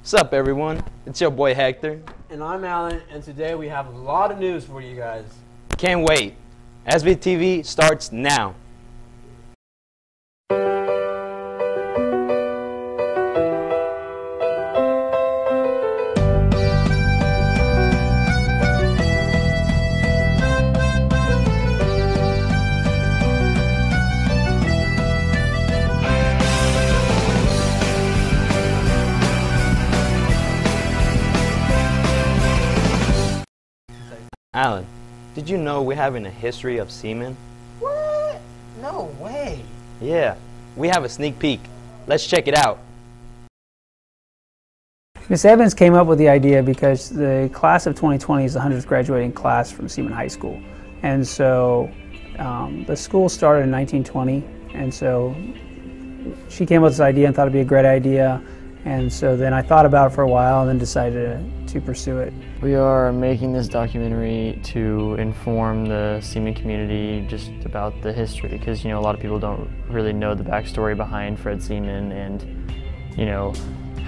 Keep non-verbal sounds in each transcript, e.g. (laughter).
What's up, everyone? It's your boy Hector. And I'm Alan, and today we have a lot of news for you guys. Can't wait. SVTV starts now. Did you know we're having a history of Seaman? What? No way. Yeah, we have a sneak peek. Let's check it out. Miss Evans came up with the idea because the class of 2020 is the 100th graduating class from Seaman High School. And so um, the school started in 1920, and so she came up with this idea and thought it'd be a great idea. And so then I thought about it for a while and then decided to, to pursue it. We are making this documentary to inform the Seaman community just about the history because, you know, a lot of people don't really know the backstory behind Fred Seaman and, you know,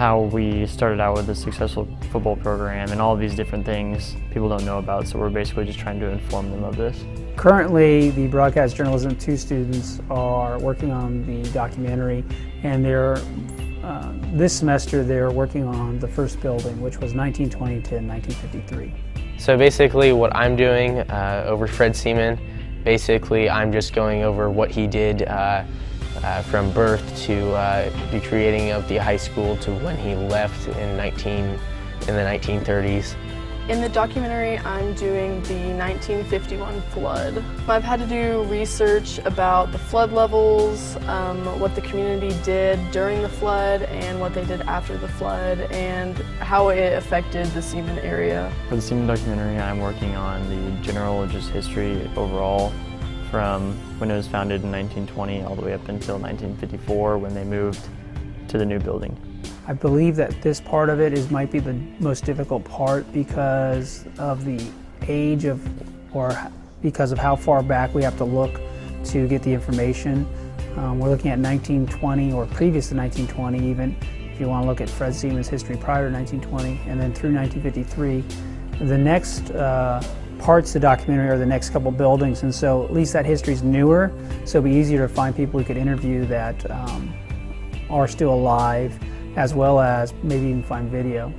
how we started out with a successful football program and all these different things people don't know about. So we're basically just trying to inform them of this. Currently, the Broadcast Journalism 2 students are working on the documentary and they're uh, this semester they're working on the first building, which was 1920 to 1953. So basically what I'm doing uh, over Fred Seaman, basically I'm just going over what he did uh, uh from birth to uh, the creating of the high school to when he left in 19 in the 1930s. In the documentary, I'm doing the 1951 flood. I've had to do research about the flood levels, um, what the community did during the flood, and what they did after the flood, and how it affected the Seaman area. For the Seaman documentary, I'm working on the general just history overall from when it was founded in 1920 all the way up until 1954 when they moved to the new building. I believe that this part of it is might be the most difficult part because of the age of, or because of how far back we have to look to get the information. Um, we're looking at 1920 or previous to 1920 even, if you want to look at Fred Seaman's history prior to 1920 and then through 1953. The next uh, parts of the documentary are the next couple buildings and so at least that history is newer so it'll be easier to find people we could interview that um, are still alive as well as maybe even find video.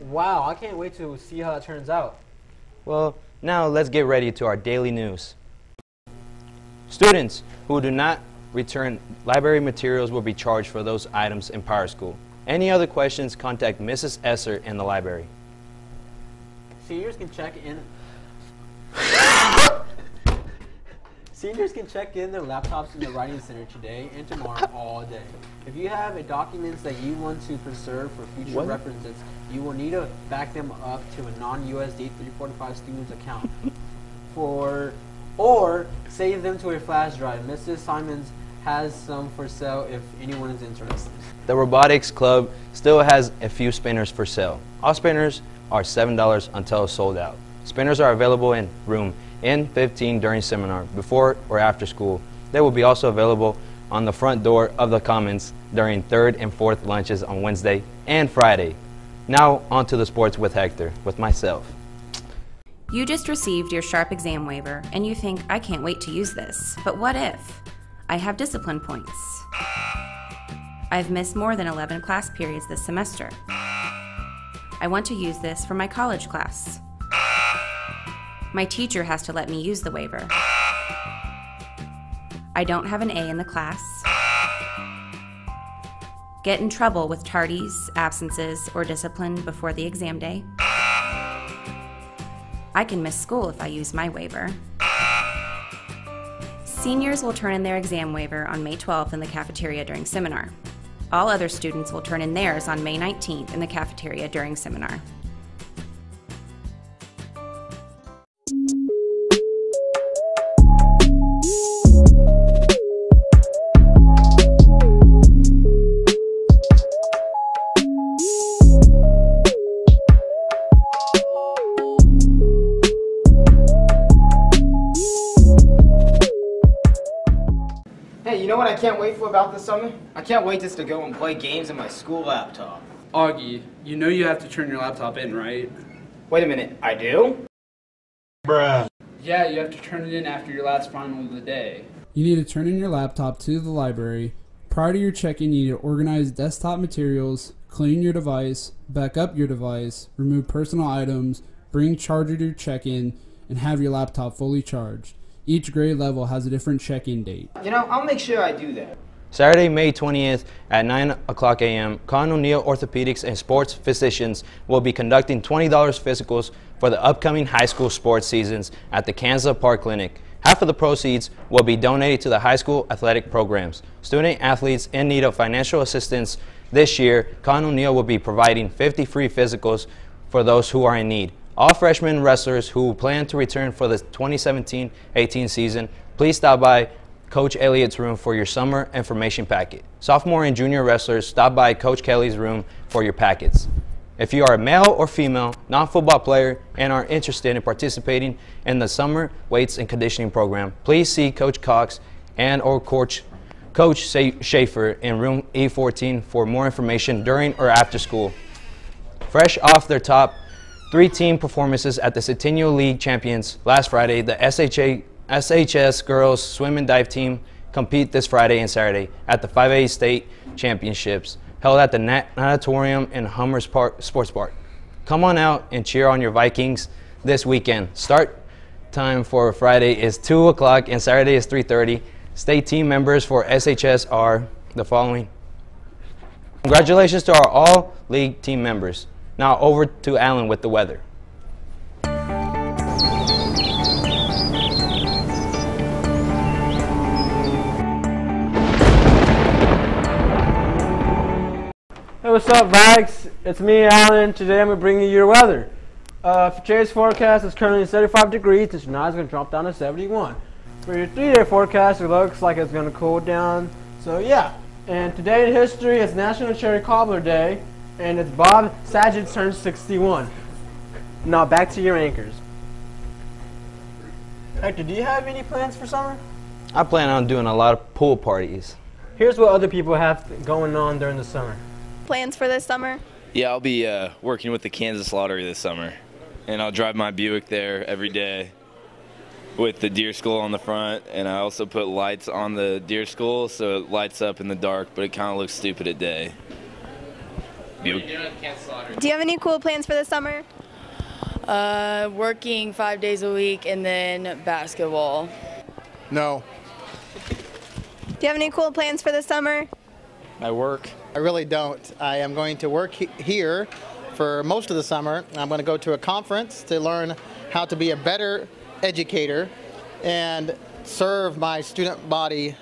Wow, I can't wait to see how it turns out. Well, now let's get ready to our daily news. Students who do not return library materials will be charged for those items in Power School. Any other questions, contact Mrs. Esser in the library. Seniors can check in Seniors can check in their laptops in the Writing Center today and tomorrow all day. If you have a documents that you want to preserve for future what? references, you will need to back them up to a non-USD 345 students account for, or save them to a flash drive. Mrs. Simons has some for sale if anyone is interested. The Robotics Club still has a few spinners for sale. All spinners are $7 until sold out. Spinners are available in room N15 during seminar, before or after school. They will be also available on the front door of the Commons during third and fourth lunches on Wednesday and Friday. Now on to the sports with Hector, with myself. You just received your SHARP exam waiver and you think, I can't wait to use this. But what if? I have discipline points. I've missed more than 11 class periods this semester. I want to use this for my college class. My teacher has to let me use the waiver. I don't have an A in the class. Get in trouble with tardies, absences, or discipline before the exam day. I can miss school if I use my waiver. Seniors will turn in their exam waiver on May 12th in the cafeteria during seminar. All other students will turn in theirs on May 19th in the cafeteria during seminar. I can't wait for about this summer? I can't wait just to go and play games on my school laptop. Augie, you know you have to turn your laptop in, right? Wait a minute, I do? Bruh. Yeah, you have to turn it in after your last final of the day. You need to turn in your laptop to the library. Prior to your check-in, you need to organize desktop materials, clean your device, back up your device, remove personal items, bring charger to your check-in, and have your laptop fully charged. Each grade level has a different check-in date. You know, I'll make sure I do that. Saturday, May 20th at 9 o'clock a.m., Cotton O'Neil Orthopedics and Sports Physicians will be conducting $20 physicals for the upcoming high school sports seasons at the Kansas Park Clinic. Half of the proceeds will be donated to the high school athletic programs. Student athletes in need of financial assistance this year, Cotton O'Neil will be providing 50 free physicals for those who are in need. All freshman wrestlers who plan to return for the 2017-18 season, please stop by Coach Elliott's room for your summer information packet. Sophomore and junior wrestlers, stop by Coach Kelly's room for your packets. If you are a male or female non-football player and are interested in participating in the summer weights and conditioning program, please see Coach Cox and or Coach Coach Schaefer in room E14 for more information during or after school. Fresh off their top three team performances at the Centennial League Champions last Friday, the SHA SHS girls swim and dive team compete this Friday and Saturday at the 5A state championships held at the Natatorium in Hummers Park Sports Park. Come on out and cheer on your Vikings this weekend. Start time for Friday is 2 o'clock and Saturday is 3.30. State team members for SHS are the following. Congratulations to our all league team members. Now over to Alan with the weather. Hey, what's up, Vikes? It's me, Alan. Today I'm going to bring you your weather. Uh, for today's forecast, it's currently 75 degrees, and tonight it's going to drop down to 71. For your three-day forecast, it looks like it's going to cool down. So yeah, and today in history, it's National Cherry Cobbler Day, and it's Bob Saget turns 61. Now back to your anchors. Hector, do you have any plans for summer? I plan on doing a lot of pool parties. Here's what other people have going on during the summer plans for this summer? Yeah, I'll be uh, working with the Kansas Lottery this summer, and I'll drive my Buick there every day with the deer skull on the front, and I also put lights on the deer skull so it lights up in the dark, but it kind of looks stupid at day. Buick. Do you have any cool plans for the summer? Uh, working five days a week and then basketball. No. Do you have any cool plans for the summer? I work. I really don't. I am going to work he here for most of the summer. I'm going to go to a conference to learn how to be a better educator and serve my student body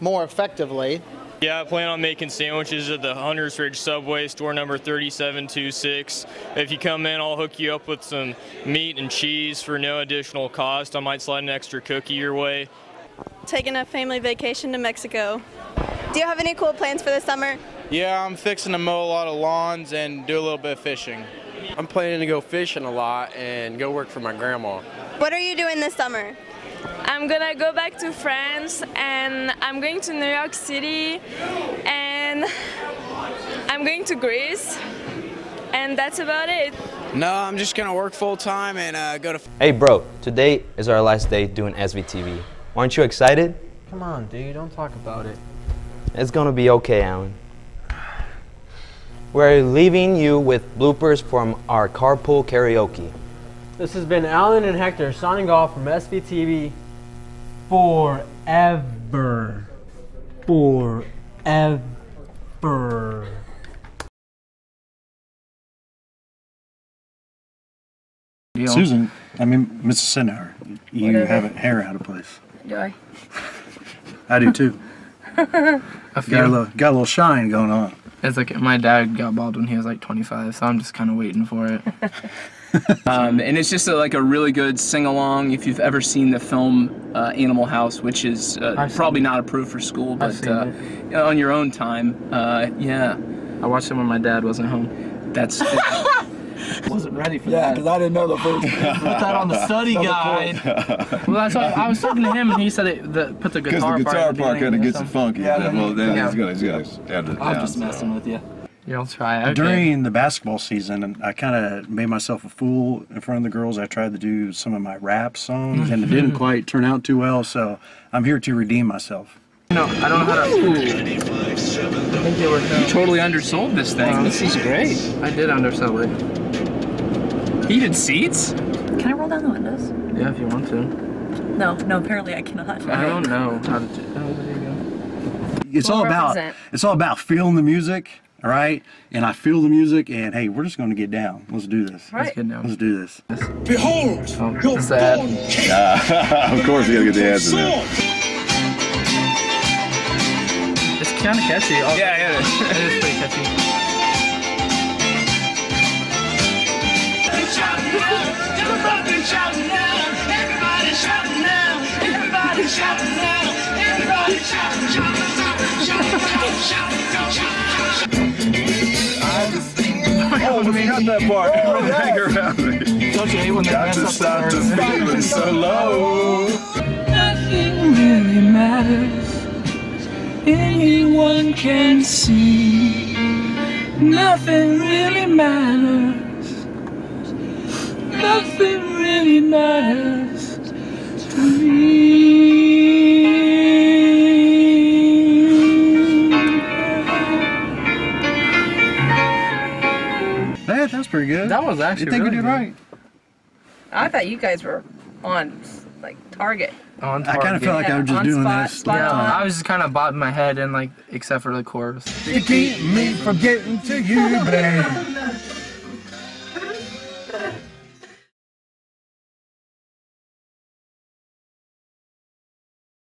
more effectively. Yeah, I plan on making sandwiches at the Hunters Ridge Subway, store number 3726. If you come in, I'll hook you up with some meat and cheese for no additional cost. I might slide an extra cookie your way. Taking a family vacation to Mexico. Do you have any cool plans for the summer? Yeah, I'm fixing to mow a lot of lawns and do a little bit of fishing. I'm planning to go fishing a lot and go work for my grandma. What are you doing this summer? I'm gonna go back to France and I'm going to New York City and I'm going to Greece and that's about it. No, I'm just gonna work full time and uh, go to. Hey, bro, today is our last day doing SVTV. Aren't you excited? Come on, dude, don't talk about it. It's gonna be okay, Alan. We're leaving you with bloopers from our carpool karaoke. This has been Alan and Hector signing off from SVTV forever. Forever. Susan, I mean, Mrs. Sinhar, you Whatever. have a hair out of place. Do I? I do too. (laughs) got a little, got a little shine going on. It's like my dad got bald when he was like 25, so I'm just kind of waiting for it. (laughs) um, and it's just a, like a really good sing along. If you've ever seen the film uh, Animal House, which is uh, probably not approved for school, but uh, on your own time, uh, yeah. I watched it when my dad wasn't home. That's (laughs) Wasn't ready for Yeah, that. because I didn't know the first. (laughs) Put that on the study guide. (laughs) well, that's why I was talking to him, and he said it, the, put the Because guitar, the guitar part, part kind of gets it it funky. Yeah, well, then yeah. he's gonna, he's gonna add it I'm down, just so. messing with you. Yeah, I'll try. Okay. During the basketball season, and I kind of made myself a fool in front of the girls. I tried to do some of my rap songs, and it didn't (laughs) quite turn out too well. So I'm here to redeem myself. No, I don't know how to. Ooh. I think they were. You totally undersold this thing. this is great. I did undersell it. Heated seats? Can I roll down the windows? Yeah, if you want to. No, no, apparently I cannot. I don't know how to. do Oh, there you go. It's all We'll about represent. it's all about feeling the music, all right? And I feel the music, and hey, we're just going to get down. Let's do this. Right. Let's get down. Let's do this. Behold, oh, your sad. (laughs) of course, you gotta get the answer in there. It's kind of catchy. Oh, yeah, yeah. it is pretty catchy. Got that part. Hang around me. Don't you hate when they Got to stop the the feeling so low. Nothing really matters. Anyone can see. Nothing really matters. Nothing really matters pretty good. That was actually You think really you did good. right? I thought you guys were on like target. On I kinda felt like I was just on doing spot, this spot Yeah, on. I was just kind of bobbing my head and like, except for the chorus. You keep me from getting to you, babe.